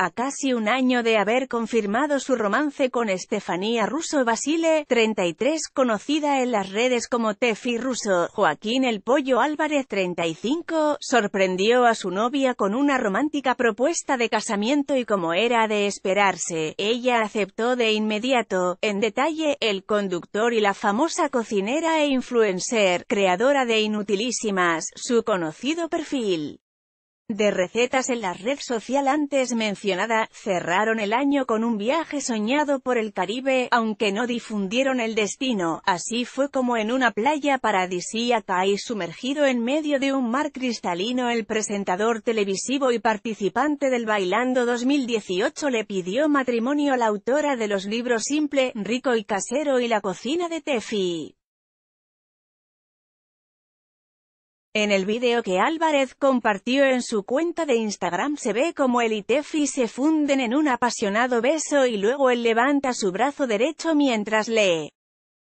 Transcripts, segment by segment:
A casi un año de haber confirmado su romance con Estefanía Russo Basile, 33, conocida en las redes como Tefi Russo, Joaquín El Pollo Álvarez, 35, sorprendió a su novia con una romántica propuesta de casamiento y como era de esperarse, ella aceptó de inmediato. En detalle, el conductor y la famosa cocinera e influencer, creadora de Inutilísimas, su conocido perfil de recetas en la red social antes mencionada, cerraron el año con un viaje soñado por el Caribe, aunque no difundieron el destino, así fue como en una playa paradisíaca y sumergido en medio de un mar cristalino el presentador televisivo y participante del Bailando 2018 le pidió matrimonio a la autora de los libros Simple, Rico y Casero y La cocina de Tefi. En el vídeo que Álvarez compartió en su cuenta de Instagram se ve como él y Tefi se funden en un apasionado beso y luego él levanta su brazo derecho mientras lee.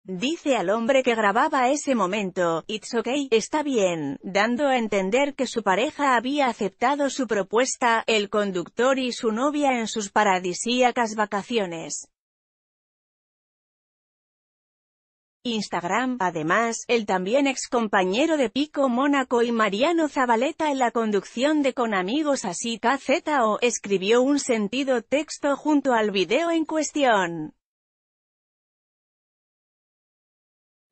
Dice al hombre que grababa ese momento, It's okay, está bien, dando a entender que su pareja había aceptado su propuesta, el conductor y su novia en sus paradisíacas vacaciones. Instagram, además, el también ex compañero de Pico Mónaco y Mariano Zabaleta en la conducción de Con Amigos Así KZO, escribió un sentido texto junto al video en cuestión.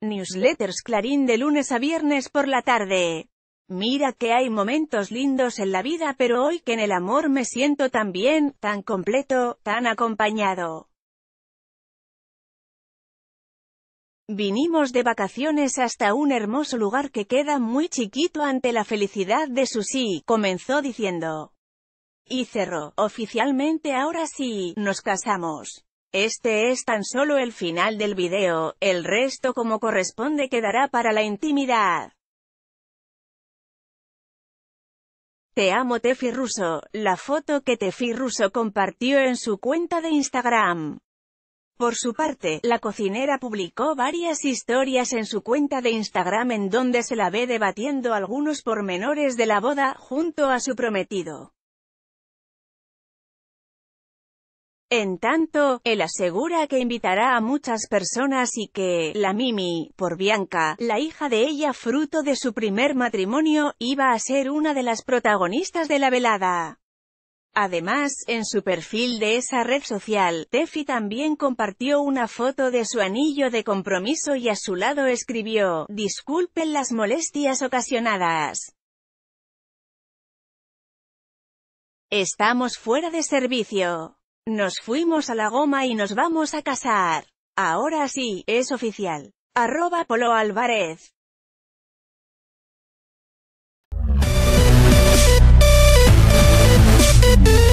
Newsletters Clarín de lunes a viernes por la tarde. Mira que hay momentos lindos en la vida pero hoy que en el amor me siento tan bien, tan completo, tan acompañado. Vinimos de vacaciones hasta un hermoso lugar que queda muy chiquito ante la felicidad de Susi, comenzó diciendo. Y cerró, oficialmente ahora sí, nos casamos. Este es tan solo el final del video, el resto como corresponde quedará para la intimidad. Te amo Tefi Russo, la foto que Tefi Russo compartió en su cuenta de Instagram. Por su parte, la cocinera publicó varias historias en su cuenta de Instagram en donde se la ve debatiendo algunos pormenores de la boda, junto a su prometido. En tanto, él asegura que invitará a muchas personas y que, la Mimi, por Bianca, la hija de ella fruto de su primer matrimonio, iba a ser una de las protagonistas de la velada. Además, en su perfil de esa red social, Tefi también compartió una foto de su anillo de compromiso y a su lado escribió, disculpen las molestias ocasionadas. Estamos fuera de servicio. Nos fuimos a la goma y nos vamos a casar. Ahora sí, es oficial. Arroba Polo Álvarez. Thank you.